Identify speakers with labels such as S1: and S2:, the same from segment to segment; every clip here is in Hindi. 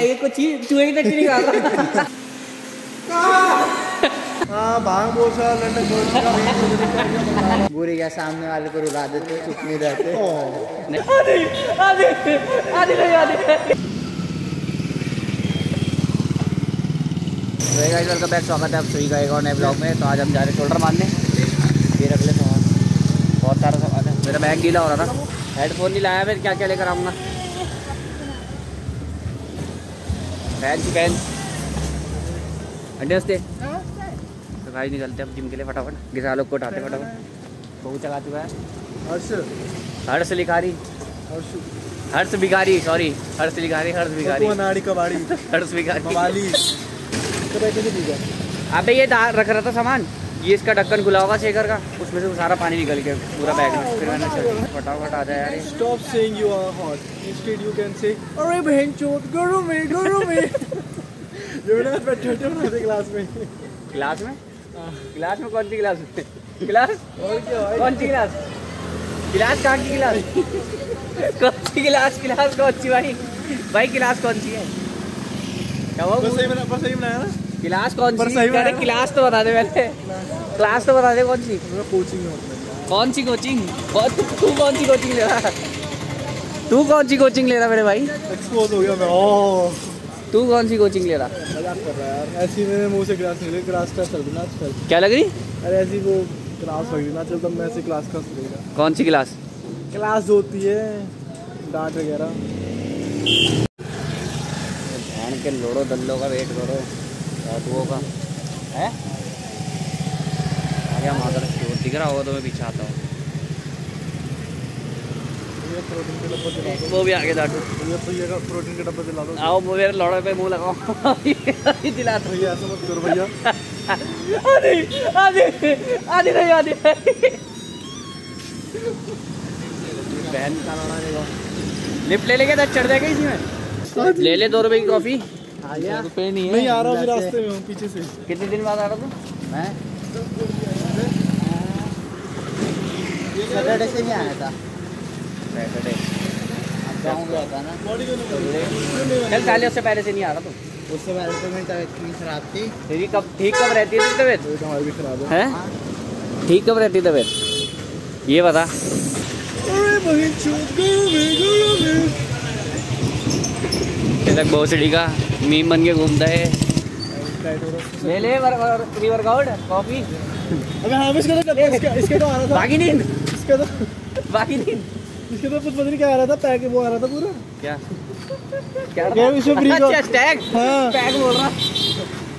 S1: क्या कुछ चूहे की टट्टी निकाल रहा
S2: हाँ भाँग बोल सा लंडन बोल सा
S3: बुरी क्या सामने वाले को रुला देते चुप नहीं रहते
S1: आधे आधे नहीं आधे
S3: वेलकम बैक स्वागत है आप सभी का एक और नए ब्लॉग में तो आज हम जा रहे हैं शोल्डर मारने ये रख ले सामान बहुत सारा सामान है मेरा बैग गीला हो रहा था हेडफोन नहीं लाया फिर क्या क्या लेकर आऊँगा फ़ैन की फ़ैन अंडे हँसते तो भाई निकलते अब जिम के लिए फटाफट। गिरा लोग को उठाते फटाफट। बहुत चला चुका है।
S2: हर्ष।
S3: हर्ष लिखारी।
S2: हर्ष।
S3: हर्ष भिखारी सॉरी हर्ष लिखारी हर्ष भिखारी।
S2: कबाड़ी।
S3: हर्ष भिखारी।
S2: तो
S3: अबे ये रख रहा था सामान। ये इसका ढक्कन खुला होगा शेखर का उसमें से सारा पानी निकल के पूरा बैग में। फिर मैंने चल फटाफट आ जाए यार
S2: stop saying you are hot instead you can say अरे बहन चोद गरम है गरम है. जो ना बैठे बैठे बनाते क्लास में।
S3: क्लास में? क्लास में कौन सी क्लास क्लास
S2: और क्या भाई
S3: कौन सी क्लास क्लास कहाँ की क्लास कौन सी क्लास क्लास कौन सी भाई? भाई क्लास कौन सी है? क्या हुआ?
S2: सही बना सही बनाया ना?
S3: क्लास कौन सी? अरे क्लास तो बता दे पहले। क्लास तो बता दे कौन सी?
S2: कोचिंग
S3: कौन सी कोचिंग तू कौन सी कोचिंग ले रहा तू कौन सी कोचिंग ले रहा मेरे भाई?
S2: एक्सपोज हो गया मैं। ओह
S3: तू कौन सी कोचिंग ले रहा?
S2: मज़ाक कर रहा है यार। ऐसी मेरे मुँह से क्लास निकले। क्लास का चल रहा आजकल
S3: क्या लग रही?
S2: अरे ऐसी वो क्लास लग रही ना चल तब मैं ऐसे क्लास का सुनेगा
S3: कौन सी क्लास
S2: क्लास जो होती है डांट वगैरह।
S3: के लोड़ो दल्लो का वेट करो। ऑटुओं का है? आ गया चोर। दिख रहा होगा तो मैं पीछे आता हूँ वो भी आगे
S2: तो प्रोटीन के डब्बा दिला दो।
S3: आओ वो मेरे लोड़े पे मुँह लगाओ। दिला दो।
S2: भैया ऐसा मत करो भैया।
S3: आधी आधी आधी नहीं आधी बहन का लड़ा देखो लिफ्ट ले लेके दस चढ़ जाएगा इसी में। ले ले दो रुपए की कॉफ़ी। गया रुपए नहीं
S2: नहीं आ रहा हूँ रास्ते में हूँ पीछे से।
S3: कितने दिन बाद आ रहा तू मैं?
S1: सैटरडे से नहीं आया था।
S3: सैटरडे
S1: था ना?
S3: उससे पहले से नहीं आ रहा तू।
S1: उससे पहले तो मेरी तबीयत इतनी खराब थी
S3: तेरी कब ठीक कब रहती है तेरी तबीयत?
S2: हमारी भी खराब है।
S3: ठीक कब रहती है तबीयत? ये बता।
S2: है है
S3: तक भोसड़ी का मीम बन के घूमता है। ले ले प्री वर्कआउट कॉफ़ी
S2: अबे हाँ इसका तो इसका इसके तो आ रहा था।
S3: बाकी नींद
S2: इसका तो
S3: बाकी नींद
S2: इसके तो कुछ पता नहीं क्या आ रहा था पैक वो आ रहा था पूरा।
S3: क्या? क्या
S2: क्या इसमें free
S3: अच्छा स्टैग
S2: हाँ।
S3: पैक बोल रहा।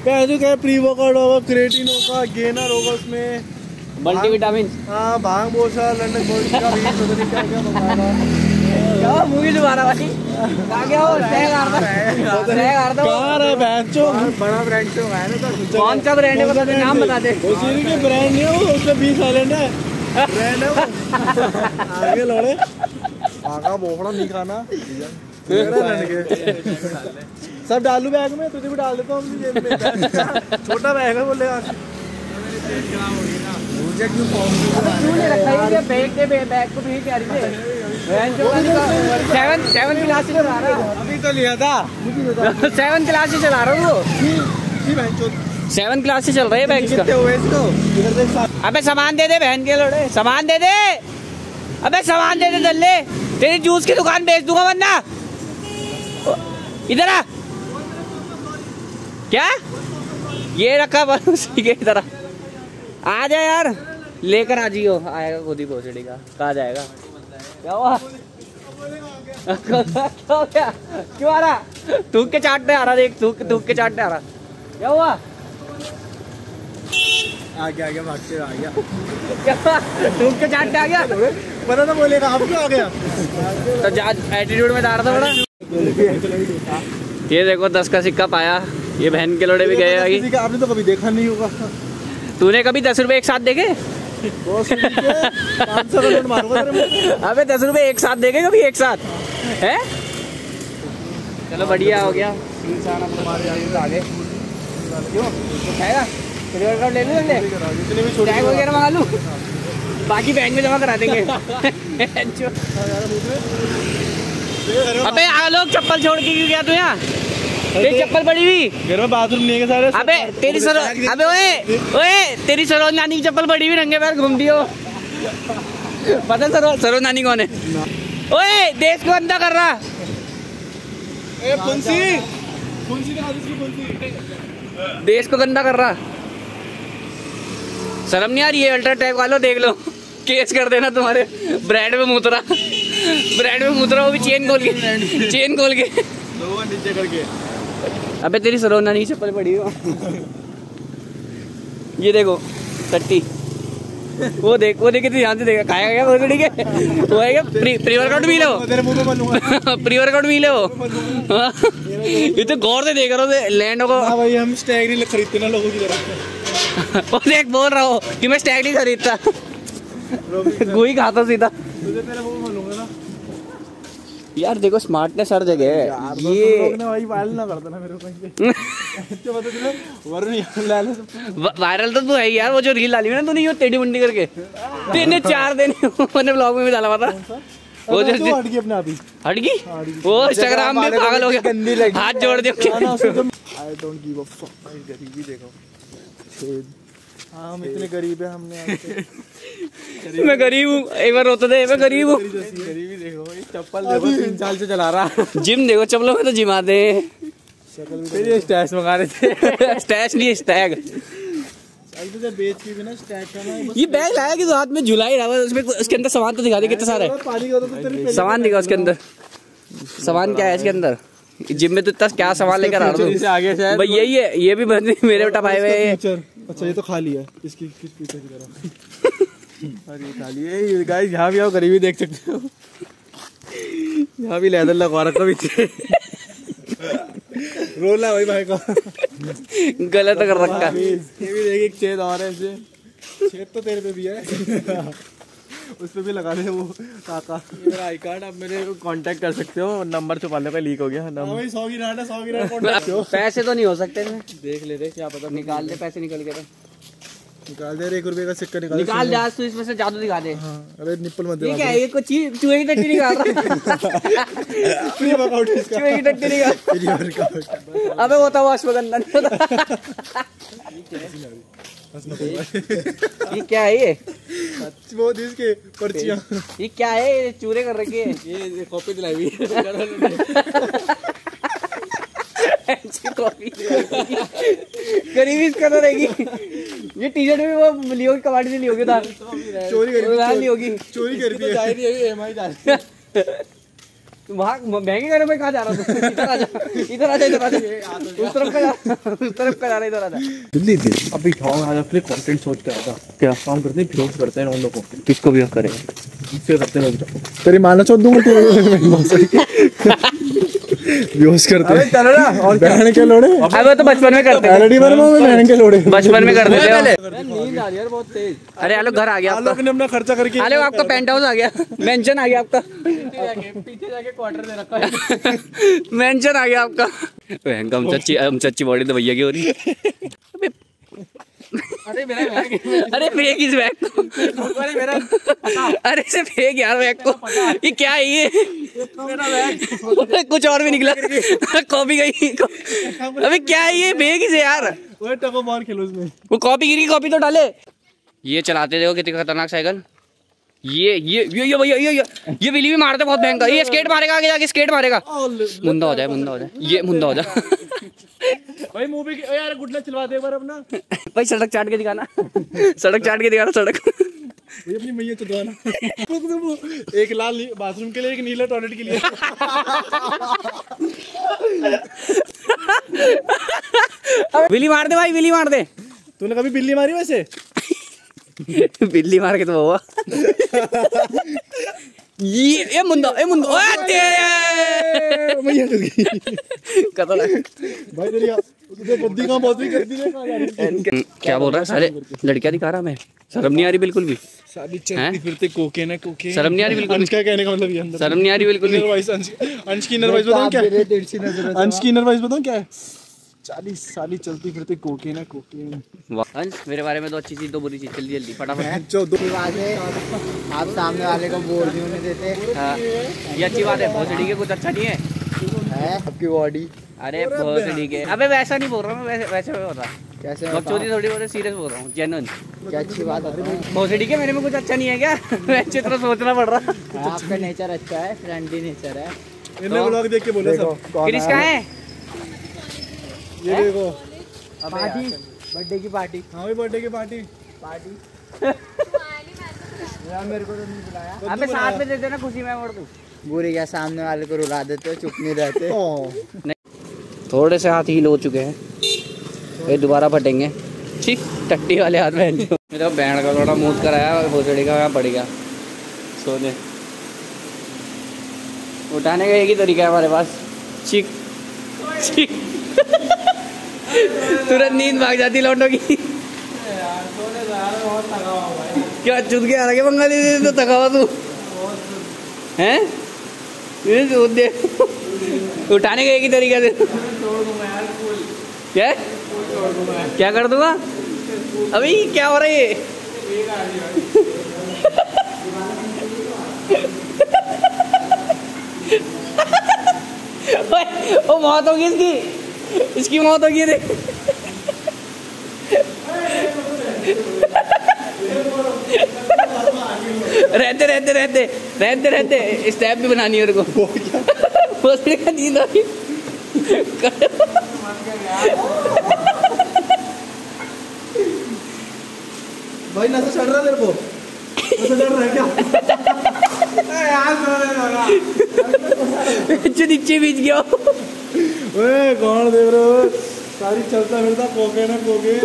S2: क्या जो क्या प्री वर्कआउट होगा क्रेटिन होगा गेनर होगा उसमें।
S3: मल्टीविटामिन
S2: हाँ भाँग बोल सा लंडन बोल का भी पता नहीं क्या क्या बता रहा
S3: क्या मूवी दोबारा भाई? कहाँ गया वो स्टैग आ रहा था स्टैग आ रहा था
S2: कहाँ रहा
S1: बड़ा ब्रांड तो है ना तो।
S3: कौन सा ब्रांड है? बता दे नाम बता दे।
S2: उसी के ब्रांड नहीं है वो उसमें बीस आइलैंड है। ब्रांड है वो। आगे लौड़े। आगा बोखड़ा नहीं खाना। सब डालू बैग में तुझे भी डाल देता हूँ जेब में। छोटा बैग है बोले आज
S3: है है सेवन सेवन क्लास से चला रहा
S2: अभी तो लिया था
S3: सेवन क्लास से चला रहा हूँ सेवन क्लास से चल रहा है बैग अबे सामान दे दे बहन के लोड़े, सामान दे दे। अबे सामान दे दे दल्ले तेरी जूस की दुकान बेच दूँगा वरना। इधर आ। क्या? ये रखा बस इधर आ जा यार। लेकर आ जियो। आएगा खुद ही भोसड़ी का। कहा जाएगा? क्या हुआ? क्या क्यों आ रहा? थूक के चाटने आ रहा देख थूक थूक के चाटने आ रहा। क्या हुआ?
S2: आगे आगे भाग के आ गया।
S3: क्या थूक के चाटने आ गया?
S2: पता था बोलेगा आप क्यों आ गया
S3: तो जा एटीट्यूड में डाल रहा था बड़ा। ये देखो दस का सिक्का पाया। ये बहन के लोड़े भी गए आगे
S2: आपने तो कभी देखा नहीं होगा।
S3: तूने कभी दस रुपए एक साथ देखे? अबे दस रुपए एक साथ देखे कभी एक साथ। है? चलो बढ़िया हो गया। आगे क्यों? तो खाएगा? ले लूँ टैग वगैरह मंगा बाकी बैंक में जमा करा देंगे। अबे लोग चप्पल छोड़ के क्यों गया तू यहाँ? तेरी चप्पल पड़ी हुई।
S2: घर में बाथरूम नहीं है सारे
S3: अबे तेरी सरो अबे ओए ओए तेरी सरोज नानी की चप्पल पड़ी हुई नंगे पैर घूमती हो। पता सरो सरोज नानी कौन है? ओए देश को अंधा कर रहा।
S2: ए फुंसी। फुंसी दिखा दे इसकी फुंसी।
S3: देश को गंदा कर रहा। शर्म नहीं आ रही है अल्ट्रा टैग वालों देख लो। केस कर देना तुम्हारे। ब्रेड में मुतरा ब्रेड में मुतरा वो भी चेन खोल के चेन खोल के।
S2: लोगों नीचे करके।
S3: अबे तेरी सरोना नहीं चप्पल पड़ी हो। ये देखो टट्टी वो देख वो देख ध्यान से देखा खाया गया वो ठीक है वो है क्या? प्री प्री वर्कआउट
S2: में बनूँगा
S3: प्री वर्कआउट हो हाँ। ये तो गौर से देख रहा हूँ लैंड को।
S2: हाँ भाई हम स्टैग नहीं खरीदते ना लोगों की तरफ़
S3: वो देख बोल रहा हो कि मैं स्टैग नहीं खरीदता। गोई खाता सीधा।
S2: तुझे तेरे मुँह में बनूँगा ना
S3: यार देखो स्मार्टनेस हर जगह है। ये
S2: भाई वायरल ना कर देना मेरे को तो
S3: वायरल तो तू है यार वो जो रील डाली हुई ना तूने ये टेढ़ी मुंडी करके। तीन चार दिन मैंने ब्लॉग में भी डाला हुआ था। वो जो
S2: हट गई अपने आप ही।
S3: हट गई वो इंस्टाग्राम में पागल हो गया। हाथ जोड़ दे।
S2: I don't give a fuck गरीबी देखो। छेद हाँ हम इतने गरीब है हमने
S3: मैं गरीब हूँ एक बार रोते थे मैं गरीब हूँ।
S2: गरीबी देखो ये चप्पल देखो तीन साल से चला रहा।
S3: जिम देखो चपलों में तो जिम आते हैं।
S2: शक्ल फिर ये स्टैश मंगा रहे थे।
S3: स्टैच नहीं स्टैग।
S2: तो जब बेच के भी ना स्टैश का ना
S3: ये बैग लाया कि तो हाथ में झुला ही रहा है उसमें उसके अंदर सामान तो दिखा दे कितना सारा है।
S2: पानी का तो
S3: सामान दिखा उसके अंदर। सामान क्या है इसके अंदर? जिम में तो इतना क्या सामान लेकर आ रहा हूँ। भाई यही है ये भी मेरे बेटा भाई हुए
S2: अच्छा ये तो खाली है। इसकी किस पीछे की तरह अरे ये खाली है। ये गाइस यहाँ भी आओ गरीबी देख सकते हो। यहाँ भी लेदर लगवा रखा पीछे। रोला भाई भाई का।
S3: गलत कर रखा
S2: ये भी देखिए एक छेद और है इसे। छेद तो तेरे पे भी है। उस पे भी लगा दे वो काका। मेरा आई कार्ड आप मेरे को कांटेक्ट कर सकते हो। नंबर छुपा लो का लीक हो गया। नंबर सौ की राट सौ की
S3: पैसे तो नहीं हो सकते
S2: देख ले रे क्या पता
S3: निकाल दे पैसे निकल के तो।
S2: निकाल दे एक रुपए का सिक्का निकाल
S3: निकाल जा तू इसमें से जादू दिखा दे।
S2: हाँ अरे निप्पल मत
S3: क्या है ये कुछ चूहे की टट्टी निकाल रहा
S2: प्री वर्कआउट इसका।
S3: चूहे की टट्टी निकाल
S2: प्री वर्कआउट
S3: अबे वो तो अश्वगंधा नहीं होता ये क्या है ये?
S2: वो इसके पर्चियाँ।
S3: ये क्या है ये? चूरे कर रखे हैं।
S2: ये कॉपी दिलाई हुई
S3: गरीबी इसका तो रहेगी। ये टी शर्ट भी वो ली होगी कबाड़ी से ली होगी था
S2: चोरी करी चोरी कर दी ज़ाहिर है।
S3: वहाँ महँगे घर में कहाँ जा रहा था? इधर आ जा इधर आ जा इधर आ जा। उस तरफ़ का जा उस तरफ़ का जा रहा इधर आ जा।
S2: दिल्ली थे अभी ठाव जा फिर कंटेंट सोच कर आता
S3: क्या?
S2: काम करते हैं फिरोज करते हैं उन लोगों को।
S3: किसको भी करें
S2: इससे करते हैं तेरी मालना छोड़ दूँगा व्यूज़ करते हैं। चलो ना और बहन के लोड़े?
S3: अब वो तो बचपन में करते थे।
S2: एलईडी पर में बहन के लोड़े।
S3: बचपन में करते थे
S2: नींद आ रही है बहुत तेज।
S3: अरे हेलो घर आ गया आपका।
S2: लोग ने अपना खर्चा करके
S3: हेलो आपका पेंट हाउस आ गया। मेंशन आ गया आपका।
S2: पीछे जाके क्वार्टर दे रखा है।
S3: मेंशन आ गया आपका। बहन का हम सच्ची हम सच्ची बॉडी तो भैया की हो रही है।
S2: अरे मेरा
S3: अरे फेंक इस बैग को
S2: अरे मेरा
S3: अरे इसे फेंक यार बैग को ये क्या है ये
S2: मेरा बैग
S3: कुछ और भी निकला कॉपी गई अबे क्या है ये फेंक इसे यार
S2: ओए टको मार खेलो उसमें
S3: वो कॉपी गिरी कॉपी तो डाले ये चलाते देखो कितनी खतरनाक साइकिल ये ये ये ये भैया ये ये ये बिली भी मारते बहुत भयंकर ये स्केट मारेगा आगे जाके स्केट मारेगा मुंदा हो जाए मुंदा हो जाए ये मुंदा हो जाए
S2: भाई पे ओ यार गुडना चलवा दे एक बार अपना।
S3: भाई सड़क चाट के दिखाना। सड़क चाट के दिखाना सड़क।
S2: भाई अपनी मैया चुदवाना। एक लाल बाथरूम के लिए एक नीला टॉयलेट के लिए।
S3: बिल्ली मार दे भाई बिल्ली मार दे।
S2: तूने कभी बिल्ली मारी वैसे?
S3: बिल्ली मार के तो हुआ। ये ये मुंडा ये मुंडा। ओए तेरे।
S2: मैया चुद
S3: खतरनाक
S2: भाई तेरी बहुत दी है?
S3: क्या बोल रहा है? सारे लड़कियाँ दिखा रहा मैं। शर्म नहीं आ रही बिल्कुल भी?
S2: फिरते कोकेन
S3: शर्म नहीं आ रही बिल्कुल
S2: अंश का कहने का मतलब ये अंदर।
S3: शर्म नहीं आ रही बिल्कुल भी?
S2: अंश की इनर वॉइस बताऊँ क्या? अंश की इनर वॉइस बताऊँ क्या? है चालीस साली चलती फिरते कोकेन
S3: वाह, अंश मेरे बारे में तो अच्छी चीज़ तो बुरी चीज़ जल्दी जल्दी फटाफट।
S2: जो दो
S1: बात है आप सामने वाले को बोल भी होने देते।
S3: हाँ ये अच्छी बात है के कुछ अच्छा नहीं है।
S1: है? आपकी बॉडी
S3: अरे
S2: अरे
S3: भोसड़ी के। अबे वैसा नहीं बोल रहा मैं वैसे वैसे बोल रहा
S1: कैसे
S3: बकचोदी थोड़ी बहुत सीरियस बोल रहा हूँ जेन्युइन
S1: क्या अच्छी बात है?
S3: भोसड़ी के मेरे में कुछ अच्छा नहीं है क्या? मैं अच्छी तरह सोचना पड़ रहा।
S1: आपका नेचर अच्छा है फ्रेंडली नेचर है।
S2: इन्हें ब्लॉग देख के बोलो सब।
S3: क्रिस कहाँ है?
S2: ये देखो।
S1: पार्टी? बर्थडे की पार्टी
S2: हाँ भी बर्थडे की पार्टी
S1: पार्टी यार मेरे को तो नहीं बुलाया।
S3: अबे साथ में दे देना खुशी में मोड़ तू
S1: बुरी क्या सामने वाले को रुला देते हो चुप नहीं रहते।
S3: थोड़े से हाथ हील हो चुके हैं। ये दोबारा फटेंगे। ठीक टट्टी वाले हाथ में। मेरा बैंड का थोड़ा मूत कराया और भोसड़ी का मैं पड़ गया। सोने। उठाने का एक ही तरीका है हमारे पास। चिक चिक तुरंत नींद भाग जाती लौटो की। क्या चुद के आ रहा है बंगाली तो थका हुआ तू? हैं? दे उठाने का एक ही तरीका से। क्या? क्या कर दूँगा? अभी क्या हो रहा है ये? ओ मौत होगी इसकी। इसकी मौत होगी रे रहते रहते रहते रहते रहते। स्टेप भी बनानी है को। भोसड़ी का नींद आ रही
S2: भाई नशा चढ़ रहा है तेरे को? नशा चढ़ रहा है क्या? यार सो रहे सो रहा।
S3: जो नीचे बीच गया।
S2: ओए कौन देख रहे हो? सारी चलता फिरता कोकेन है कोकेन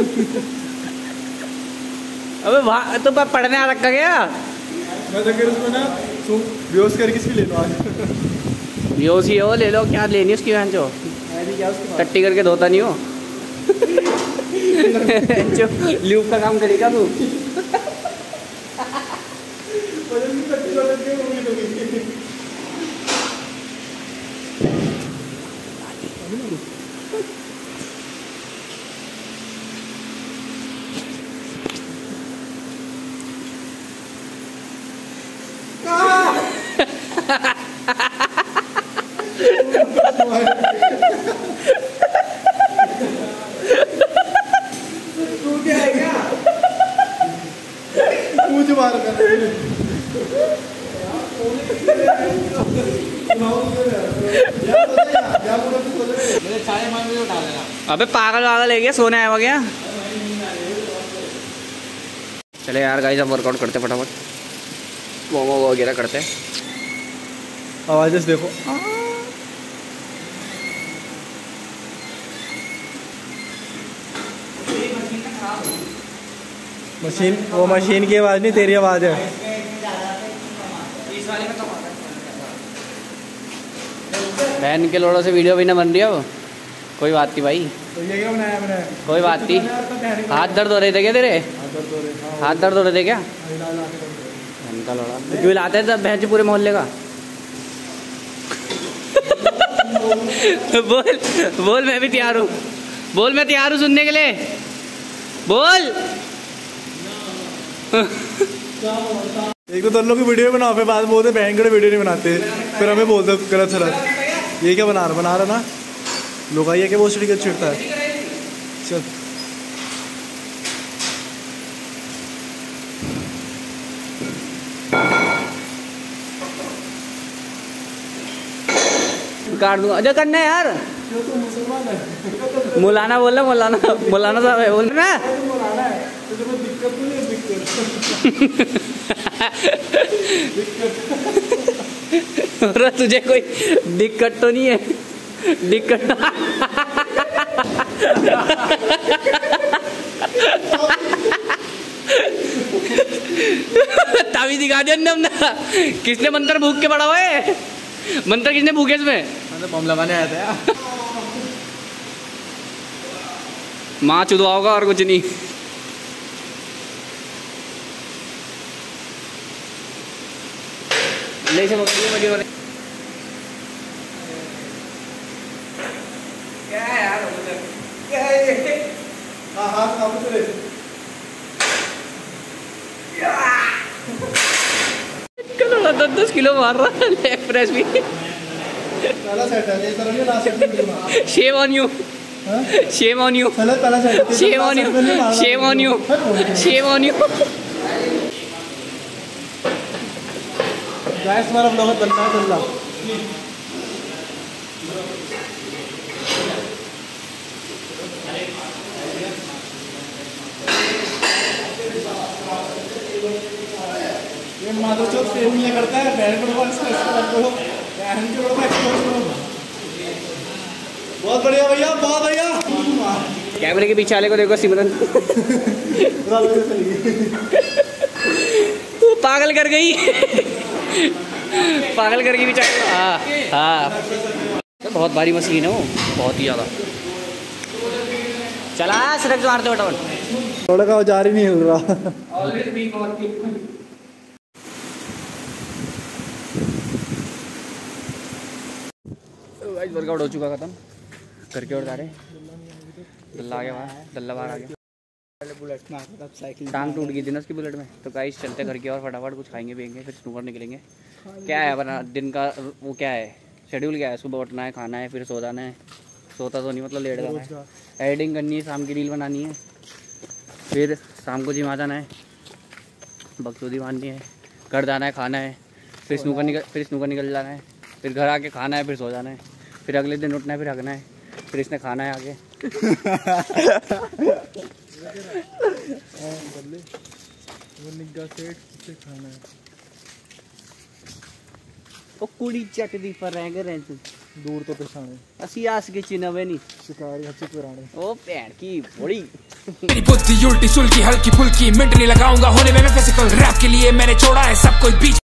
S3: अबे वहाँ तो पढ़ने आ रखा गया?
S2: मैं तो कह रहा ना बेहोश करके इसकी ले लो आज।
S3: सी हो ले लो क्या लेनी उसकी बहन जो? टट्टी करके धोता नहीं हो? जो ल्यूब का काम करेगा तू।
S2: वज़न की कट्टी वाले के होगी तो पूछ मार कर
S3: अबे पागल वागल है क्या? सोने आया क्या? चले यार गाइस अब वर्कआउट करते फटाफट। मोमो वगैरह करते
S2: आवाज़ देखो। मशीन वो मशीन की आवाज़ नहीं तेरी आवाज़ है।
S3: बहन के लोड़ों से वीडियो भी ना बन रही है। वो कोई बात नहीं भाई।
S2: तो ये क्या बनाया मैंने?
S3: कोई बात नहीं। हाथ दर्द हो रहे थे क्या तेरे? हाथ दर्द हो रहे थे क्या? बहन का लोड़ा। तो क्यों लाते थे बहन पूरे मोहल्ले का? बोल बोल मैं भी तैयार हूँ। बोल मैं तैयार हूँ सुनने के लिए। बोल।
S2: एक तो दोनों की वीडियो बनाओ फिर बाद में बोलते बहन वीडियो नहीं बनाते। फिर हमें बोलते गलत सलत ये क्या बना रहा बना रहा ना? लोग आइए क्या बहुत का छिड़ता है? चल।
S3: काट दूँगा। अजय करना है यार। मुलाना बोल रहा मुलाना मुलाना साहब है बोल रहा।
S2: दिक्कत। तो
S3: अरे तुझे कोई दिक्कत तो नहीं है? दिक्कत तावी दिखा दिया हमने हमने। किसने मंत्र भूख के पड़ा हुआ है? मंत्र किसने भूखे इसमें?
S2: आया था
S3: माँ चुदवा होगा और कुछ नहीं। क्या है यार क्या है ये?
S2: हाँ हाँ काम करे
S3: कल दस दस किलो मार रहा है लेग प्रेस भी।
S2: पहला सेट है ये तरह नहीं
S3: last shame on
S2: you
S3: shame on you
S2: पहला पहला set
S3: shame on you shame on you shame on you
S2: guys हमारा ब्लॉग बनना है चल ये माधव चौक सेम करता है बहन को करो बहन को करो बहुत बढ़िया भैया बहुत बढ़िया।
S3: कैमरे के पीछे वाले को देखो सिमरन। वो पागल कर गई। पागल कर गई बेचारी हाँ हाँ। तो बहुत भारी मशीन है वो। बहुत ही ज़्यादा। चला सड़क से मारते फटाफट
S2: थोड़ा का औज़ार ही नहीं हिल रहा
S3: वर्कआउट हो चुका खत्म। करके ओर जा रहे दल्ला आ गया वहाँ दल्ला बाहर आ गया।
S1: पहले बुलेट में आता था साइकिल
S3: टांग टूट गई थी ना उसकी बुलेट में? तो गाइस चलते घर की और फटाफट कुछ खाएँगे पियेंगे फिर स्नूकर निकलेंगे। क्या है अपना दिन का वो क्या है? शेड्यूल क्या है? सुबह उठना है खाना है फिर सो जाना है। सोता तो नहीं मतलब लेट जाना है। एडिटिंग करनी है शाम की रील बनानी है। फिर शाम को जिम आ जाना है। बकचोदी मारनी है। घर जाना है खाना है। फिर स्नूकर निकल फिर स्नूकर निकल जाना है। फिर घर आके खाना है फिर सो जाना है। फिर अगले दिन उठना है फिर हगना है। फिर इसने खाना है आगे।
S2: वो निग्गा सेट किसे खाना है
S3: ਉਹ ਕੁੜੀ ਚੱਕਦੀ ਪਰ ਰਹਿ ਗਏ ਰਹਿ ਤੂੰ
S2: दूर तो पिछाने
S3: ਅਸੀਂ ਆਸ ਕੇ ਚਿਨਵੇ ਨਹੀਂ
S2: शिकारी हच्चे पुराने
S3: ਉਹ ਭੈਣ ਕੀ ਬੜੀ
S4: मेरी बुद्धि उल्टी सुलकी हल्की फुल्की मेंटली लगाऊंगा होने में मैं फिजिकल रैप के लिए मैंने छोड़ा है सब कोई बीच